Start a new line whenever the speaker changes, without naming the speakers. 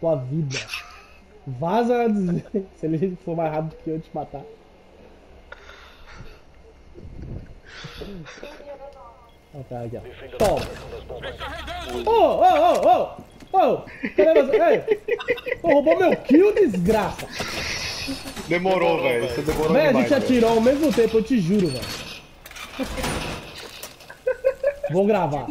tua vida. Vaza se ele for mais rápido que eu te matar. Ó, tá aqui, ó. Toma. Ô, ô, ô, ô! Ô! Cadê você? Ei! Ô, roubou meu kill, desgraça!
Demorou, velho. Você demorou
Véi, a gente atirou ao mesmo tempo, eu te juro, velho. Vou gravar.